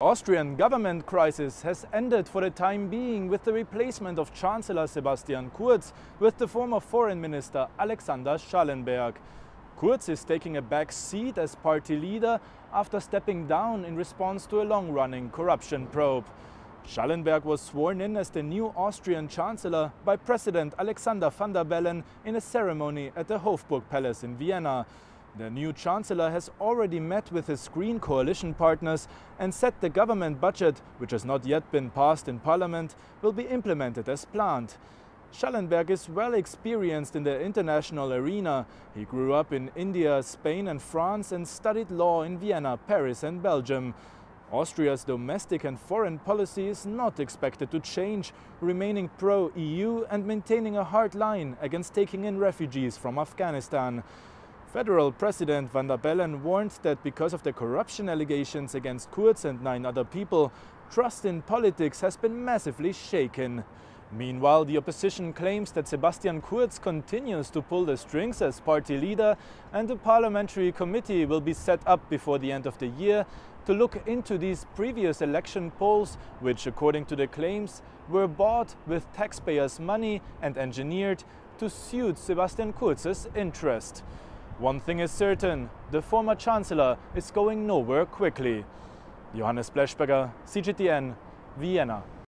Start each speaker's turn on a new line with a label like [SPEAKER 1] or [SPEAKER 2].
[SPEAKER 1] Austrian government crisis has ended for the time being with the replacement of Chancellor Sebastian Kurz with the former Foreign Minister Alexander Schallenberg. Kurz is taking a back seat as party leader after stepping down in response to a long-running corruption probe. Schallenberg was sworn in as the new Austrian Chancellor by President Alexander van der Bellen in a ceremony at the Hofburg Palace in Vienna. The new Chancellor has already met with his Green coalition partners and said the government budget, which has not yet been passed in parliament, will be implemented as planned. Schallenberg is well experienced in the international arena. He grew up in India, Spain and France and studied law in Vienna, Paris and Belgium. Austria's domestic and foreign policy is not expected to change, remaining pro-EU and maintaining a hard line against taking in refugees from Afghanistan. Federal President van der Bellen warned that because of the corruption allegations against Kurz and nine other people, trust in politics has been massively shaken. Meanwhile, the opposition claims that Sebastian Kurz continues to pull the strings as party leader and a parliamentary committee will be set up before the end of the year to look into these previous election polls, which according to the claims were bought with taxpayers' money and engineered to suit Sebastian Kurz's interest. One thing is certain, the former Chancellor is going nowhere quickly. Johannes Pleschberger, CGTN, Vienna.